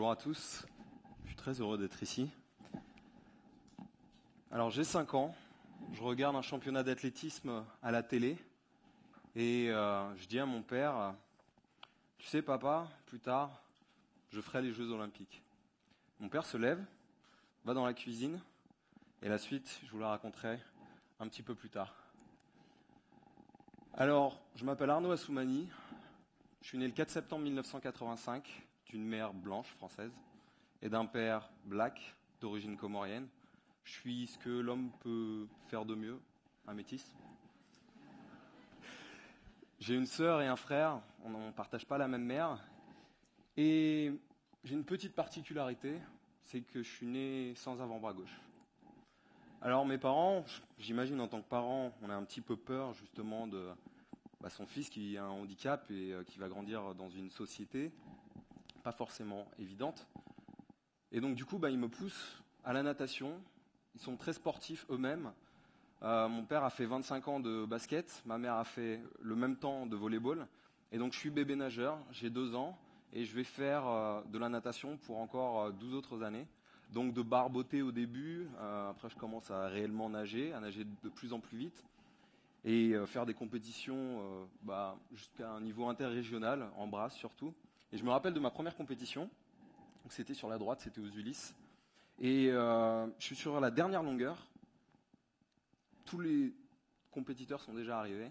Bonjour à tous, je suis très heureux d'être ici. Alors j'ai 5 ans, je regarde un championnat d'athlétisme à la télé et euh, je dis à mon père, tu sais papa, plus tard, je ferai les Jeux olympiques. Mon père se lève, va dans la cuisine et la suite, je vous la raconterai un petit peu plus tard. Alors, je m'appelle Arnaud Assoumani, je suis né le 4 septembre 1985 d'une mère blanche française et d'un père black d'origine comorienne. Je suis ce que l'homme peut faire de mieux, un métis. J'ai une sœur et un frère, on ne partage pas la même mère. Et j'ai une petite particularité, c'est que je suis né sans avant-bras gauche. Alors mes parents, j'imagine en tant que parent, on a un petit peu peur justement de bah, son fils qui a un handicap et euh, qui va grandir dans une société forcément évidente. Et donc du coup, bah, ils me poussent à la natation. Ils sont très sportifs eux-mêmes. Euh, mon père a fait 25 ans de basket, ma mère a fait le même temps de volleyball. Et donc je suis bébé nageur, j'ai deux ans et je vais faire euh, de la natation pour encore 12 autres années. Donc de barboter au début, après je commence à réellement nager, à nager de plus en plus vite et euh, faire des compétitions euh, bah, jusqu'à un niveau interrégional, en brasse surtout. Et je me rappelle de ma première compétition, c'était sur la droite, c'était aux Ulysses. Et euh, je suis sur la dernière longueur. Tous les compétiteurs sont déjà arrivés.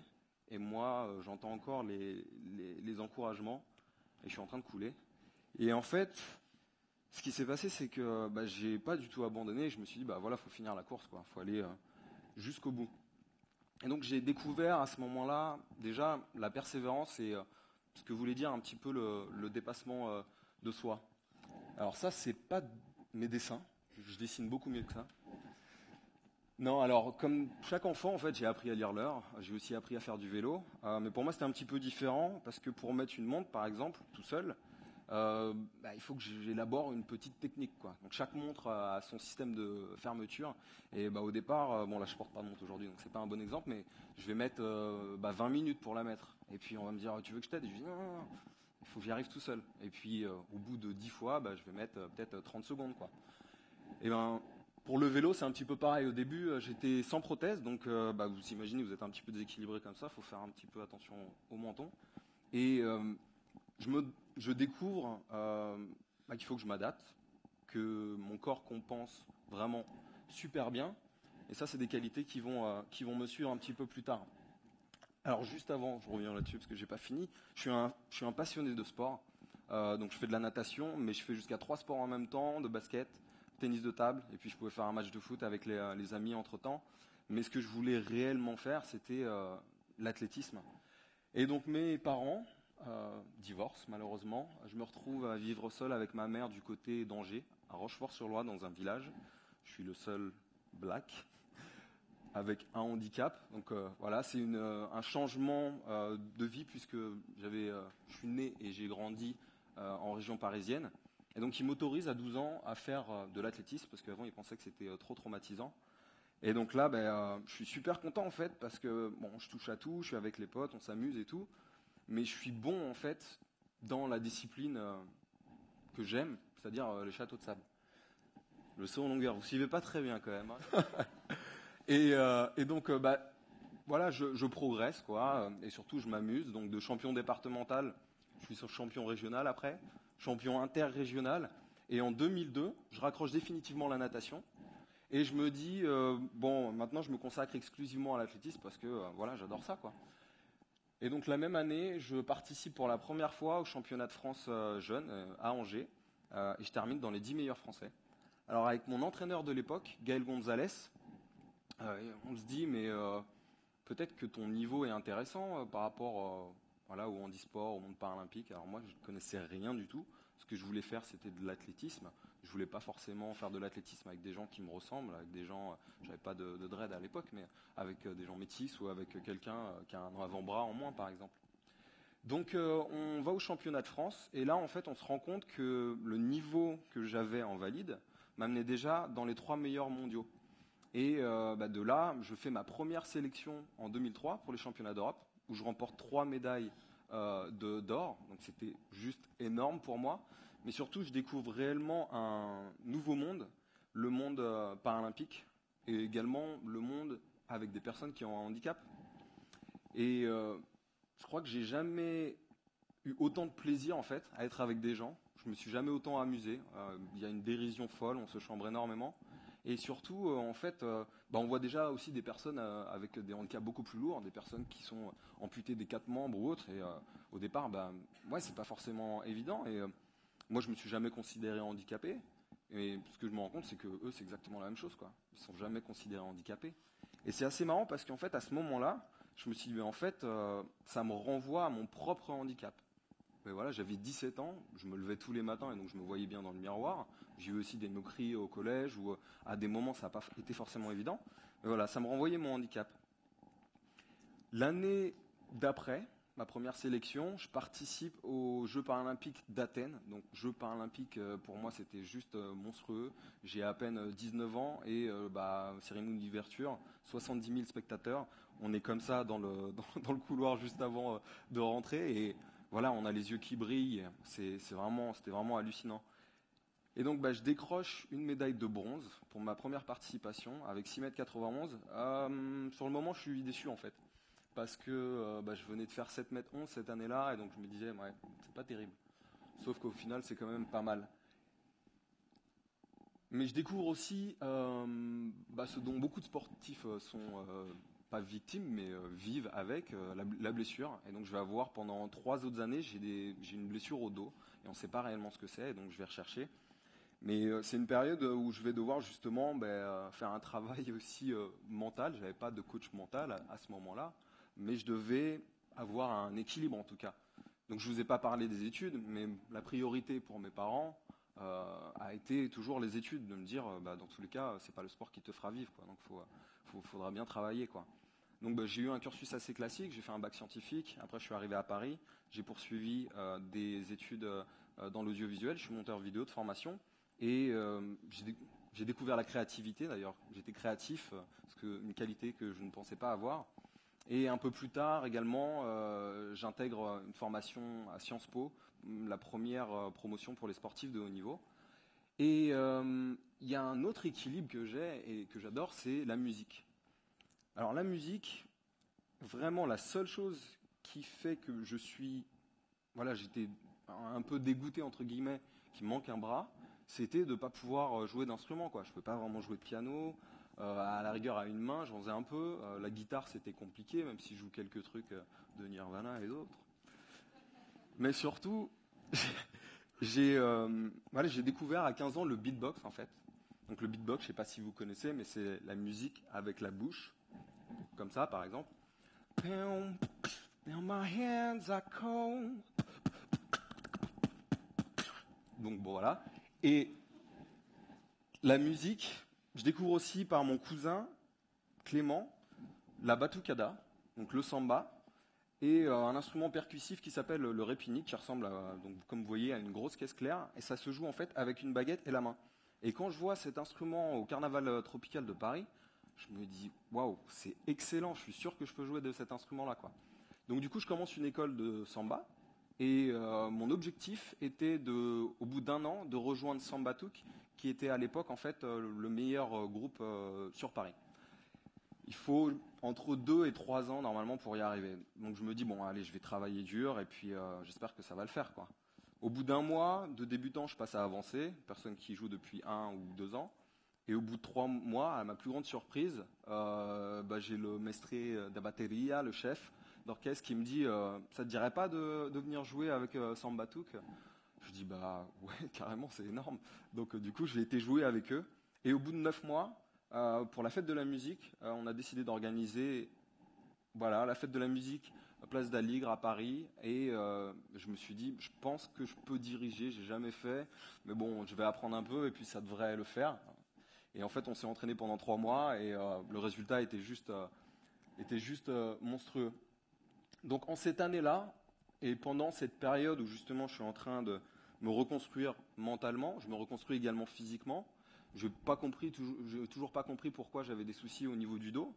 Et moi, j'entends encore les, encouragements. Et je suis en train de couler. Et en fait, ce qui s'est passé, c'est que bah, j'ai pas du tout abandonné. Je me suis dit, bah voilà, faut finir la course, quoi. Faut aller jusqu'au bout. Et donc j'ai découvert à ce moment-là déjà la persévérance et euh, ce que voulait dire un petit peu le, dépassement euh, de soi. Alors ça, c'est pas mes dessins. Je dessine beaucoup mieux que ça. Non, alors comme chaque enfant, en fait, j'ai appris à lire l'heure. J'ai aussi appris à faire du vélo. Euh, mais pour moi, c'était un petit peu différent parce que pour mettre une montre, par exemple, tout seul, euh, bah, il faut que j'élabore une petite technique. Quoi. Donc chaque montre a son système de fermeture. Et bah, au départ, euh, bon là je porte pas de montre aujourd'hui, donc c'est pas un bon exemple, mais je vais mettre euh, bah, 20 minutes pour la mettre. Et puis on va me dire, tu veux que je t'aide? Je dis non, non, non, il faut que j'y arrive tout seul. Et puis au bout de 10 fois, bah, je vais mettre peut-être 30 secondes. Quoi. Et ben pour le vélo, c'est un petit peu pareil. Au début, j'étais sans prothèse, donc bah, vous imaginez, vous êtes un petit peu déséquilibré comme ça, il faut faire un petit peu attention au menton. Et je, découvre euh, bah, qu'il faut que je m'adapte, que mon corps compense vraiment super bien. Et ça, c'est des qualités qui vont, euh, qui vont me suivre un petit peu plus tard. Alors juste avant, je reviens là-dessus parce que j'ai pas fini. Je suis un, je suis un passionné de sport. Euh, donc je fais de la natation, mais je fais jusqu'à trois sports en même temps, de basket, tennis de table, et puis je pouvais faire un match de foot avec les, les amis entre temps. Mais ce que je voulais réellement faire, c'était l'athlétisme. Et donc mes parents, euh, divorce malheureusement. Je me retrouve à vivre seul avec ma mère du côté d'Angers, à Rochefort-sur-Loire, dans un village. Je suis le seul black avec un handicap. Donc euh, voilà, c'est euh, un changement de vie puisque j'avais, je suis né et j'ai grandi en région parisienne. Et donc il m'autorise à 12 ans à faire de l'athlétisme parce qu'avant il pensait que c'était trop traumatisant. Et donc là, ben, je suis super content en fait parce que bon, je touche à tout, je suis avec les potes, on s'amuse et tout mais je suis bon en fait dans la discipline euh, que j'aime, c'est-à-dire euh, les châteaux de sable. Le saut en longueur, vous suivez pas très bien quand même. Hein. Euh, et, donc, bah, voilà, je, progresse quoi, et surtout je m'amuse. Donc de champion départemental, je suis champion régional après, champion interrégional. Et en 2002, je raccroche définitivement la natation. Et je me dis, bon, maintenant je me consacre exclusivement à l'athlétisme parce que voilà, j'adore ça quoi. Et donc la même année, je participe pour la première fois au championnat de France euh, jeune euh, à Angers, euh, et je termine dans les 10 meilleurs Français. Alors avec mon entraîneur de l'époque, Gaël Gonzalez, on se dit mais peut-être que ton niveau est intéressant par rapport voilà, au handisport, au monde paralympique. Alors moi, je ne connaissais rien du tout. Ce que je voulais faire, c'était de l'athlétisme. Je voulais pas forcément faire de l'athlétisme avec des gens qui me ressemblent, avec des gens. Euh, j'avais pas de, dread à l'époque, mais avec euh, des gens métis ou avec quelqu'un euh, qui a un avant-bras en moins, par exemple. Donc on va au championnat de France et là en fait on se rend compte que le niveau que j'avais en valide m'amenait déjà dans les trois meilleurs mondiaux. Et bah, de là, je fais ma première sélection en 2003 pour les championnats d'Europe où je remporte trois médailles d'or, donc c'était juste énorme pour moi. Mais surtout, je découvre réellement un nouveau monde, le monde paralympique, et également le monde avec des personnes qui ont un handicap. Et je crois que j'ai jamais eu autant de plaisir en fait à être avec des gens. Je me suis jamais autant amusé. Euh, il y a une dérision folle, on se chambre énormément. Et surtout, euh, en fait, euh, bah, on voit déjà aussi des personnes avec des handicaps beaucoup plus lourds, des personnes qui sont amputées des quatre membres ou autres. Et au départ, bah, ouais, c'est pas forcément évident. Moi, je me suis jamais considéré handicapé. Et ce que je me rends compte, c'est que eux, c'est exactement la même chose, quoi. Ils sont jamais considérés handicapés. Et c'est assez marrant parce qu'en fait, à ce moment-là, je me suis dit, en fait, ça me renvoie à mon propre handicap. Mais voilà, j'avais 17 ans, je me levais tous les matins et donc je me voyais bien dans le miroir. J'ai eu aussi des moqueries au collège où à des moments ça n'a pas été forcément évident. Mais voilà, ça me renvoyait mon handicap. L'année d'après, ma première sélection, je participe aux Jeux paralympiques d'Athènes. Donc Jeux paralympiques euh, pour moi c'était juste euh, monstrueux. J'ai à peine 19 ans et bah, cérémonie d'ouverture, 70 000 spectateurs. On est comme ça dans le, dans le couloir juste avant de rentrer et voilà, on a les yeux qui brillent. C'est vraiment, c'était vraiment hallucinant. Et donc, bah, je décroche une médaille de bronze pour ma première participation avec 6m91. Euh, sur le moment, je suis déçu en fait. Parce que euh, bah, je venais de faire 7m11 cette année-là, et donc je me disais, ouais, c'est pas terrible. Sauf qu'au final, c'est quand même pas mal. Mais je découvre aussi euh, bah, ce dont beaucoup de sportifs sont pas victime, mais euh, vive avec euh, la, blessure. Et donc je vais avoir pendant trois autres années, j'ai une blessure au dos, et on ne sait pas réellement ce que c'est, donc je vais rechercher. Mais euh, c'est une période où je vais devoir justement ben, faire un travail aussi mental. Je n'avais pas de coach mental à, ce moment-là, mais je devais avoir un équilibre en tout cas. Donc je ne vous ai pas parlé des études, mais la priorité pour mes parents a été toujours les études, de me dire, bah, dans tous les cas, c'est pas le sport qui te fera vivre, donc il faudra bien travailler. Donc bah, j'ai eu un cursus assez classique, j'ai fait un bac scientifique, après je suis arrivé à Paris, j'ai poursuivi euh, des études euh, dans l'audiovisuel, je suis monteur vidéo de formation et euh, j'ai découvert la créativité d'ailleurs, j'étais créatif, que, une qualité que je ne pensais pas avoir. Et un peu plus tard également, j'intègre une formation à Sciences Po, la première promotion pour les sportifs de haut niveau. Et il y a un autre équilibre que j'ai et que j'adore, c'est la musique. Alors la musique, vraiment la seule chose qui fait que je suis, voilà, j'étais un peu dégoûté entre guillemets, qui manque un bras, c'était de ne pas pouvoir euh, jouer d'instrument. Quoi. Je peux pas vraiment jouer de piano. Euh, à la rigueur, à une main, j'en faisais un peu. Euh, la guitare, c'était compliqué, même si je joue quelques trucs de Nirvana et d'autres. Mais surtout, j'ai découvert à 15 ans le beatbox, en fait. Donc le beatbox, je ne sais pas si vous connaissez, mais c'est la musique avec la bouche comme ça par exemple. Donc bon voilà. Et la musique, je découvre aussi par mon cousin Clément la batucada, donc le samba, et euh, un instrument percussif qui s'appelle le répinique, qui ressemble, donc, comme vous voyez, à une grosse caisse claire, et ça se joue en fait avec une baguette et la main. Et quand je vois cet instrument au Carnaval euh, tropical de Paris, je me dis waouh, c'est excellent, je suis sûr que je peux jouer de cet instrument-là. Donc du coup, je commence une école de samba et euh, mon objectif était au bout d'un an, de rejoindre Sambatouk, qui était à l'époque en fait euh, le meilleur euh, groupe sur Paris. Il faut entre deux et trois ans normalement pour y arriver. Donc je me dis bon allez, je vais travailler dur et puis j'espère que ça va le faire quoi. Au bout d'un mois de débutant, je passe à avancé, personne qui joue depuis un ou deux ans. Et au bout de trois mois, à ma plus grande surprise, euh, bah, j'ai le maître de batteria, le chef d'orchestre, qui me dit euh, Ça te dirait pas de, venir jouer avec euh, Sambatouk Je dis Bah ouais, carrément, c'est énorme. Donc du coup, j'ai été jouer avec eux. Et au bout de neuf mois, pour la fête de la musique, on a décidé d'organiser voilà, la fête de la musique Place d'Aligre à Paris. Et je me suis dit Je pense que je peux diriger, j'ai jamais fait. Mais bon, je vais apprendre un peu et puis ça devrait le faire. Et en fait, on s'est entraîné pendant trois mois et euh, le résultat était juste, euh, était juste euh, monstrueux. Donc en cette année-là, et pendant cette période où justement je suis en train de me reconstruire mentalement, je me reconstruis également physiquement. Je n'ai toujours, pas compris pourquoi j'avais des soucis au niveau du dos.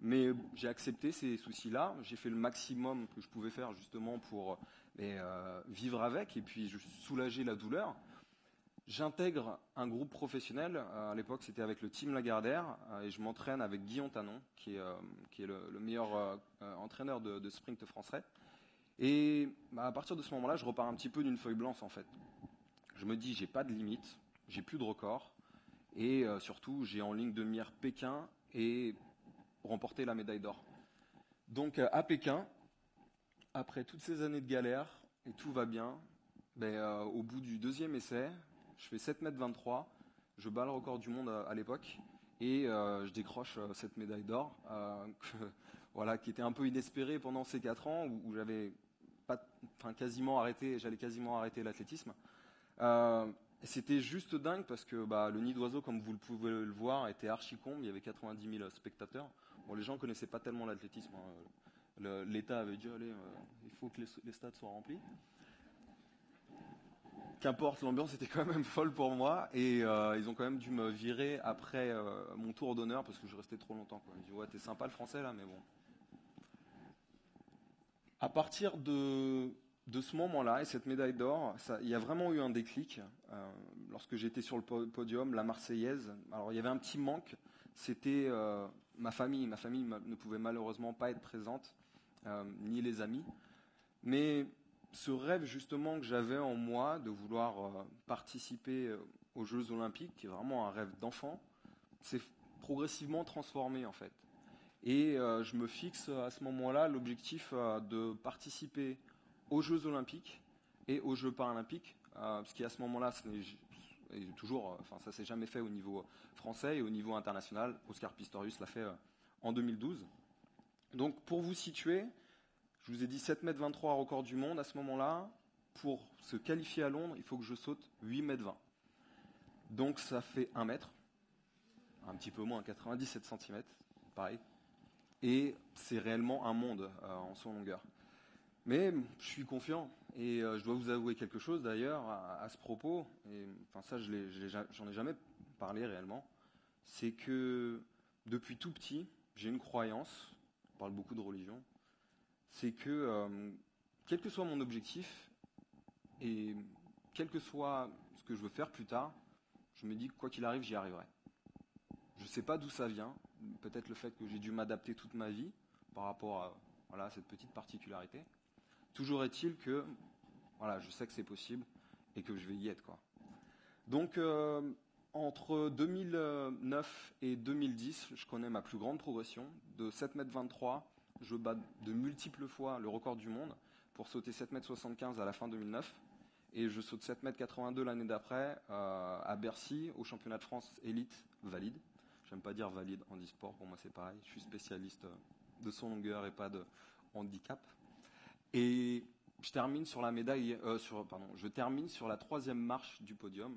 Mais j'ai accepté ces soucis-là. J'ai fait le maximum que je pouvais faire justement pour euh, vivre avec et puis soulager la douleur. J'intègre un groupe professionnel. À l'époque, c'était avec le Team Lagardère et je m'entraîne avec Guillaume Tanon, qui est, qui est le, meilleur entraîneur de, de, sprint français. Et bah, à partir de ce moment-là, je repars un petit peu d'une feuille blanche en fait. Je me dis, j'ai pas de limite, j'ai plus de record, et surtout, j'ai en ligne de mire Pékin et remporter la médaille d'or. Donc euh, à Pékin, après toutes ces années de galère, et tout va bien, ben, euh, au bout du deuxième essai, je fais 7 mètres 23, je bats le record du monde à, l'époque, et euh, je décroche cette médaille d'or, voilà, qui était un peu inespérée pendant ces 4 ans, où, j'avais pas, quasiment arrêté, j'allais quasiment arrêter l'athlétisme. C'était juste dingue parce que bah, le nid d'oiseau, comme vous le pouvez le voir, était archi comble. Il y avait 90 000 spectateurs. Bon, les gens ne connaissaient pas tellement l'athlétisme. Hein. L'État avait dit allez, euh, il faut que les, stades soient remplis. Qu'importe, l'ambiance était quand même folle pour moi et euh, ils ont quand même dû me virer après euh, mon tour d'honneur parce que je restais trop longtemps. Quoi. Ils dit ouais, t'es sympa le français là, mais bon. À partir de ce moment-là et cette médaille d'or, il y a vraiment eu un déclic. Euh, lorsque j'étais sur le podium, la Marseillaise, alors il y avait un petit manque, c'était euh, ma famille. Ma famille ne pouvait malheureusement pas être présente, euh, ni les amis. Mais ce rêve justement que j'avais en moi de vouloir participer aux Jeux Olympiques, qui est vraiment un rêve d'enfant, s'est progressivement transformé en fait. Et je me fixe à ce moment-là l'objectif de participer aux Jeux Olympiques et aux Jeux Paralympiques, euh, ce qui à ce moment-là, toujours, euh, enfin ça s'est jamais fait au niveau français et au niveau international. Oscar Pistorius l'a fait euh, en 2012. Donc pour vous situer, je vous ai dit 7 mètres 23 record du monde à ce moment-là. Pour se qualifier à Londres, il faut que je saute 8 mètres 20. Donc ça fait 1 mètre, un petit peu moins, 97 cm, pareil. Et c'est réellement un monde en son longueur. Mais je suis confiant et euh, je dois vous avouer quelque chose d'ailleurs à, ce propos. Et enfin ça, je j'en ai jamais parlé réellement. C'est que depuis tout petit, j'ai une croyance. On parle beaucoup de religion. C'est que euh, quel que soit mon objectif et quel que soit ce que je veux faire plus tard, je me dis que quoi qu'il arrive, j'y arriverai. Je ne sais pas d'où ça vient. Peut-être le fait que j'ai dû m'adapter toute ma vie par rapport à voilà, cette petite particularité. Toujours est-il que, je sais que c'est possible et que je vais y être, quoi. Donc, euh, entre 2009 et 2010, je connais ma plus grande progression. De 7,23 m, je bats de multiples fois le record du monde pour sauter 7,75 m à la fin 2009. Et je saute 7,82 m l'année d'après euh, à Bercy au championnat de France élite valide. J'aime pas dire valide en e-sport, pour moi c'est pareil. Je suis spécialiste de son longueur et pas de handicap. Et je termine sur la médaille, euh, pardon, je termine sur la troisième marche du podium.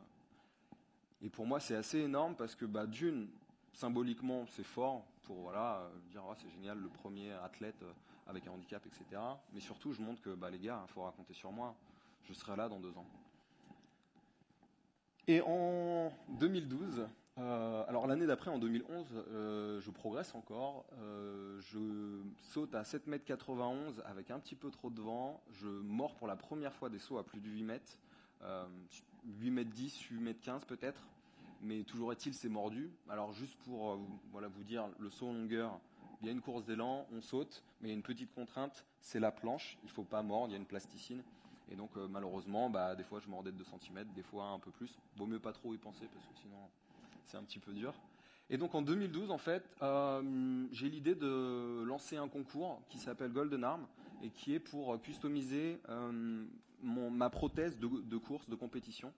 Et pour moi, c'est assez énorme parce que, bah, d'une, symboliquement, c'est fort pour voilà, euh, dire oh, c'est génial, le premier athlète euh, avec un handicap, etc. Mais surtout, je montre que bah, les gars, il faut raconter sur moi. Je serai là dans deux ans. Et en 2012, euh, alors l'année d'après, en 2011, euh, je progresse encore. Euh, je saute à 7,91 m avec un petit peu trop de vent. Je mords pour la première fois des sauts à plus de 8 mètres. 8 mètres 10, 8 mètres 15 peut-être. Mais toujours est-il, c'est mordu. Alors juste pour vous dire, le saut en longueur, il y a une course d'élan, on saute, mais il y a une petite contrainte, c'est la planche. Il ne faut pas mordre, il y a une plasticine. Et donc malheureusement, bah, des fois je mordais de 2 cm, des fois un peu plus. Vaut mieux pas trop y penser parce que sinon c'est un petit peu dur. Et donc en 2012, en fait, euh, j'ai l'idée de lancer un concours qui s'appelle Golden Arm et qui est pour customiser euh, ma prothèse de, course, de compétition.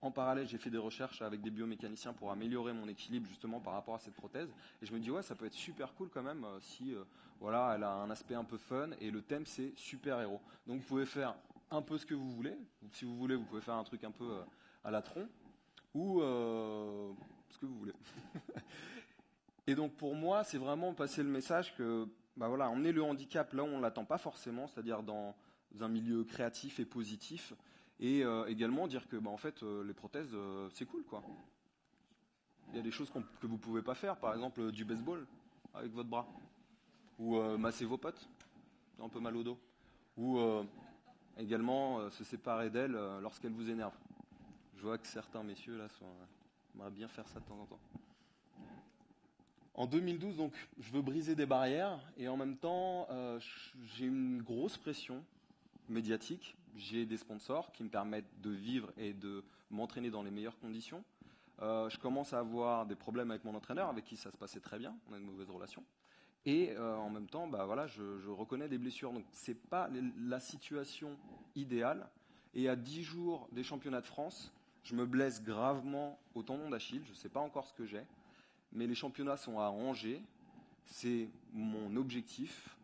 En parallèle, j'ai fait des recherches avec des biomécaniciens pour améliorer mon équilibre justement par rapport à cette prothèse. Et je me dis ouais, ça peut être super cool quand même euh, si voilà, elle a un aspect un peu fun et le thème c'est super héros. Donc vous pouvez faire un peu ce que vous voulez. Si vous voulez, vous pouvez faire un truc un peu à la tronc ou euh, ce que vous voulez. et donc pour moi, c'est vraiment passer le message que, bah voilà, emmener le handicap là où on l'attend pas forcément, c'est-à-dire dans un milieu créatif et positif, et euh, également dire que, bah, en fait, euh, les prothèses, c'est cool, quoi. Il y a des choses que vous pouvez pas faire, par exemple du baseball. avec votre bras. Ou masser vos potes, un peu mal au dos. Ou également se séparer d'elle lorsqu'elle vous énerve. Je vois que certains messieurs là sont, aimeraient bien faire ça de temps en temps. En 2012, donc, je veux briser des barrières et en même temps, j'ai une grosse pression médiatique. J'ai des sponsors qui me permettent de vivre et de m'entraîner dans les meilleures conditions. Euh, je commence à avoir des problèmes avec mon entraîneur, avec qui ça se passait très bien, on a une mauvaise relation. Et euh, en même temps, bah, voilà, je, je, reconnais des blessures. Donc c'est pas la situation idéale. Et à 10 jours des championnats de France, je me blesse gravement au tendon d'Achille. Je ne sais pas encore ce que j'ai. Mais les championnats sont à Angers. C'est mon objectif.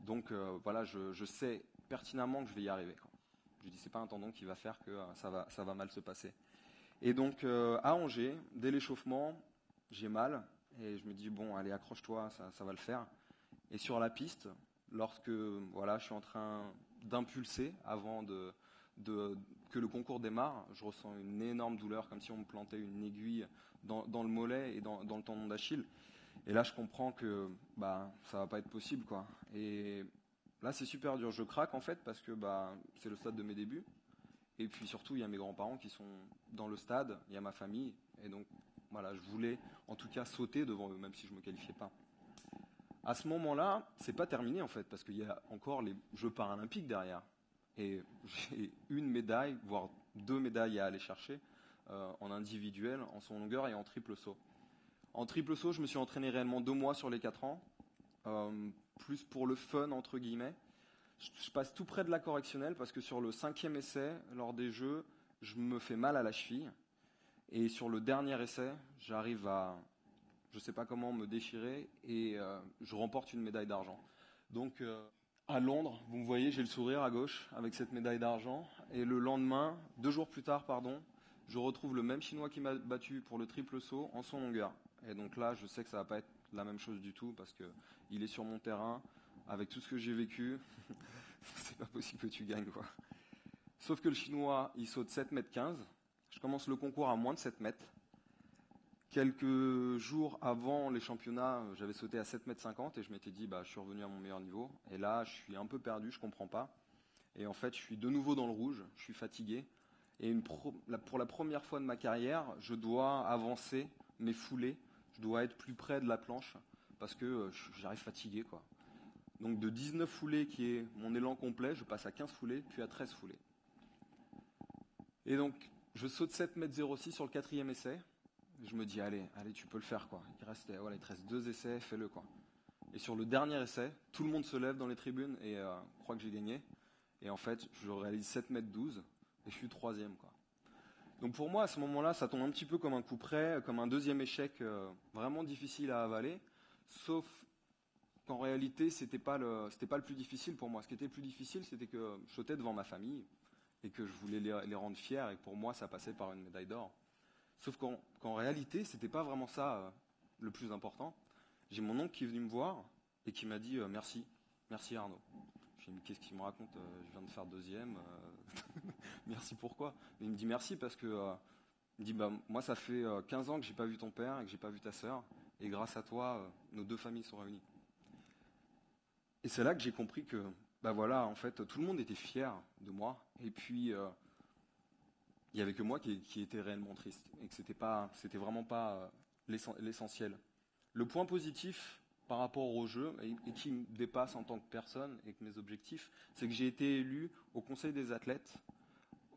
Donc euh, voilà, je, sais pertinemment que je vais y arriver. Je dis c'est pas un tendon qui va faire que ça va, ça va mal se passer. Et donc euh, à Angers, dès l'échauffement, j'ai mal et je me dis bon allez accroche-toi, ça, ça, va le faire. Et sur la piste, lorsque voilà, je suis en train d'impulser avant de, que le concours démarre, je ressens une énorme douleur comme si on me plantait une aiguille dans, le mollet et dans, le tendon d'Achille. Et là, je comprends que bah ça va pas être possible quoi. Et là, c'est super dur. Je craque en fait parce que bah c'est le stade de mes débuts. Et puis surtout, il y a mes grands-parents qui sont dans le stade, il y a ma famille, et donc voilà, je voulais en tout cas sauter devant eux, même si je me qualifiais pas. À ce moment-là, c'est pas terminé en fait, parce qu'il y a encore les Jeux paralympiques derrière, et j'ai une médaille, voire deux médailles à aller chercher euh, en individuel, en son longueur et en triple saut. En triple saut, je me suis entraîné réellement deux mois sur les quatre ans, euh, plus pour le fun entre guillemets. Je passe tout près de la correctionnelle parce que sur le cinquième essai, lors des Jeux, je me fais mal à la cheville. Et sur le dernier essai, j'arrive à, je ne sais pas comment, me déchirer et euh, je remporte une médaille d'argent. Donc à Londres, vous me voyez, j'ai le sourire à gauche avec cette médaille d'argent. Et le lendemain, deux jours plus tard, pardon, je retrouve le même Chinois qui m'a battu pour le triple saut en son longueur. Et donc là, je sais que ça va pas être la même chose du tout parce que il est sur mon terrain, avec tout ce que j'ai vécu, c'est pas possible que tu gagnes, quoi. Sauf que le chinois, il saute 7 mètres 15. Je commence le concours à moins de 7 mètres. Quelques jours avant les championnats, j'avais sauté à 7 mètres 50 et je m'étais dit, bah, je suis revenu à mon meilleur niveau. Et là, je suis un peu perdu, je comprends pas. Et en fait, je suis de nouveau dans le rouge, je suis fatigué. Et pour la première fois de ma carrière, je dois avancer mes foulées. Je dois être plus près de la planche parce que euh, j'arrive fatigué, quoi. Donc de 19 foulées qui est mon élan complet, je passe à 15 foulées, puis à 13 foulées. Et donc je saute 7 mètres 06 sur le quatrième essai. Je me dis allez, allez, tu peux le faire quoi. Il reste, voilà, il te reste deux essais, fais-le quoi. Et sur le dernier essai, tout le monde se lève dans les tribunes et euh, croit que j'ai gagné. Et en fait, je réalise 7 mètres 12 et je suis troisième quoi. Donc pour moi, à ce moment-là, ça tombe un petit peu comme un coup près, comme un deuxième échec euh, vraiment difficile à avaler. Sauf qu'en réalité, c'était pas pas le plus difficile pour moi. Ce qui était le plus difficile, c'était que je sautais devant ma famille et que je voulais les, rendre fiers et pour moi, ça passait par une médaille d'or. Sauf qu'en, qu'en réalité, c'était pas vraiment ça euh, le plus important. J'ai mon oncle qui est venu me voir et qui m'a dit euh, merci, merci Arnaud. J'ai dit qu'est-ce qu'il me raconte euh, Je viens de faire deuxième. merci pourquoi? Il me dit merci parce que il me dit bah moi ça fait 15 ans que j'ai pas vu ton père et que j'ai pas vu ta sœur et grâce à toi, nos deux familles sont réunies. Et c'est là que j'ai compris que, bah voilà, en fait, tout le monde était fier de moi. Et puis, il n'y avait que moi qui, était réellement triste. Et que c'était pas, c'était vraiment pas euh, l'essentiel. Le point positif par rapport au jeu, et, et, qui me dépasse en tant que personne et que mes objectifs, c'est que j'ai été élu au Conseil des athlètes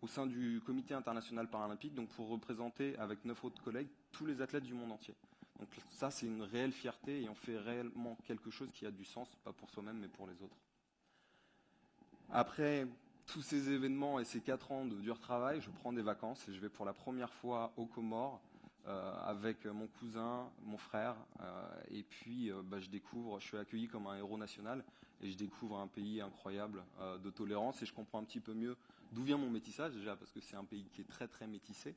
au sein du Comité international paralympique, donc pour représenter avec neuf autres collègues tous les athlètes du monde entier. Donc ça, c'est une réelle fierté et on fait réellement quelque chose qui a du sens, pas pour soi-même, mais pour les autres. Après tous ces événements et ces quatre ans de dur travail, je prends des vacances et je vais pour la première fois aux Comores euh, avec mon cousin, mon frère, euh, et puis euh, bah, je découvre, je suis accueilli comme un héros national et je découvre un pays incroyable de tolérance et je comprends un petit peu mieux d'où vient mon métissage déjà parce que c'est un pays qui est très très métissé.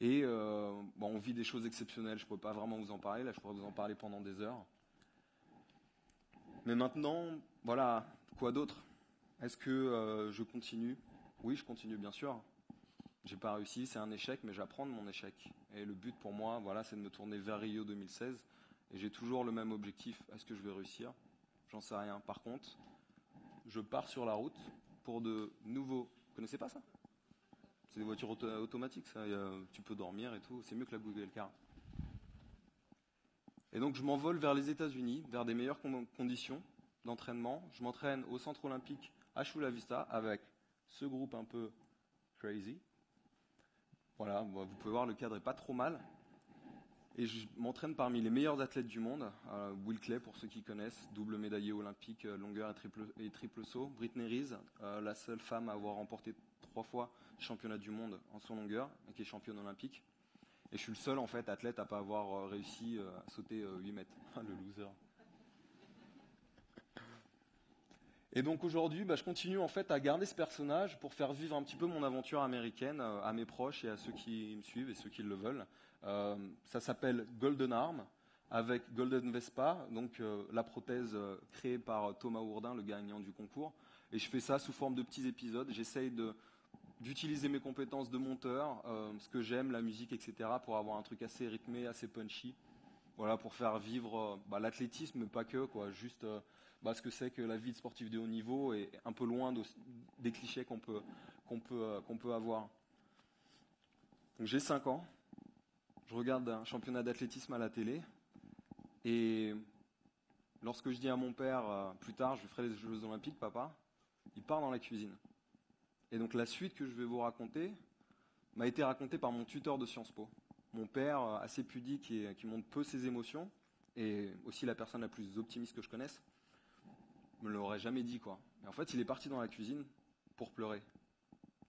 Et on vit des choses exceptionnelles. Je ne pourrais pas vraiment vous en parler. Là, je pourrais vous en parler pendant des heures. Mais maintenant, voilà, quoi d'autre? Est-ce que euh, je continue? Oui, je continue, bien sûr. J'ai pas réussi, c'est un échec, mais j'apprends de mon échec. Et le but pour moi, voilà, c'est de me tourner vers Rio 2016 et j'ai toujours le même objectif. Est-ce que je vais réussir? J'en sais rien. Par contre, je pars sur la route pour de nouveaux. Vous connaissez pas ça? C'est des voitures automatiques, ça. tu peux dormir et tout. C'est mieux que la Google Car. Et donc, je m'envole vers les États-Unis, vers des meilleures conditions d'entraînement. Je m'entraîne au centre olympique à Chula Vista avec ce groupe un peu crazy. Voilà, vous pouvez voir, le cadre est pas trop mal. Et je m'entraîne parmi les meilleurs athlètes du monde. Euh, Will Clay, pour ceux qui connaissent, double médaillé olympique, euh, longueur et triple, saut. Britney Rees, euh, la seule femme à avoir remporté trois fois championnat du monde en son longueur, et qui est championne olympique. Et je suis le seul en fait athlète à pas avoir réussi à sauter 8 mètres. le loser. Et donc aujourd'hui, bah, je continue en fait à garder ce personnage pour faire vivre un petit peu mon aventure américaine euh, à mes proches et à ceux qui me suivent et ceux qui le veulent. Euh, ça s'appelle Golden Arm avec Golden Vespa, donc euh, la prothèse créée par Thomas Ourdin, le gagnant du concours. Et je fais ça sous forme de petits épisodes. J'essaye d'utiliser mes compétences de monteur, ce que j'aime, la musique, etc., pour avoir un truc assez rythmé, assez punchy. Voilà, pour faire vivre bah, l'athlétisme, pas que, quoi. Juste bah, ce que c'est que la vie de sportif de haut niveau est un peu loin des clichés qu'on peut, euh, avoir. J'ai 5 ans, je regarde un championnat d'athlétisme à la télé, et lorsque je dis à mon père, euh, plus tard, je ferai les Jeux Olympiques, papa, il part dans la cuisine. Et donc la suite que je vais vous raconter m'a été racontée par mon tuteur de Sciences Po. Mon père, euh, assez pudique et qui montre peu ses émotions, et aussi la personne la plus optimiste que je connaisse, me l'aurait jamais dit, quoi. En fait, il est parti dans la cuisine pour pleurer.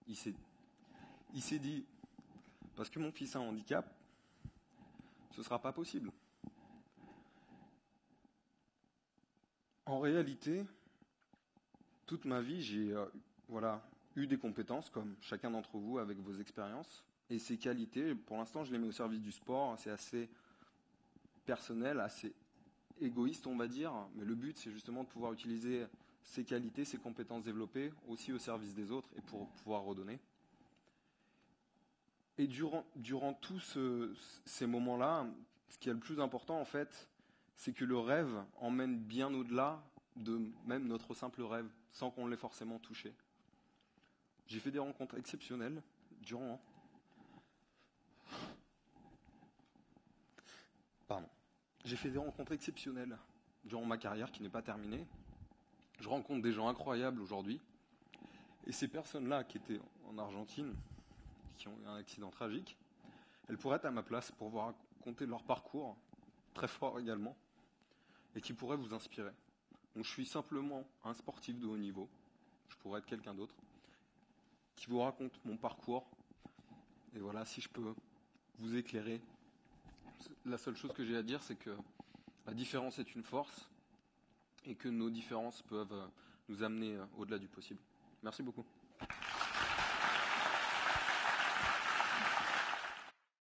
Il s'est, il s'est dit, parce que mon fils a un handicap, ce sera pas possible. En réalité, toute ma vie, j'ai euh, eu des compétences, comme chacun d'entre vous avec vos expériences. Et ces qualités, pour l'instant, je les mets au service du sport. C'est assez personnel, assez égoïste, on va dire, mais le but, c'est justement de pouvoir utiliser ses qualités, ses compétences développées aussi au service des autres et pour pouvoir redonner. Et durant, durant tous ces moments-là, ce qui est le plus important, en fait, c'est que le rêve emmène bien au-delà de même notre simple rêve, sans qu'on l'ait forcément touché. J'ai fait des rencontres exceptionnelles durant J'ai fait des rencontres exceptionnelles durant ma carrière qui n'est pas terminée. Je rencontre des gens incroyables aujourd'hui. Et ces personnes-là qui étaient en Argentine, qui ont eu un accident tragique, elles pourraient être à ma place pour vous raconter leur parcours, très fort également, et qui pourraient vous inspirer. Donc je suis simplement un sportif de haut niveau, je pourrais être quelqu'un d'autre, qui vous raconte mon parcours. Et voilà, si je peux vous éclairer la seule chose que j'ai à dire, c'est que la différence est une force et que nos différences peuvent nous amener au-delà du possible. Merci beaucoup.